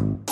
you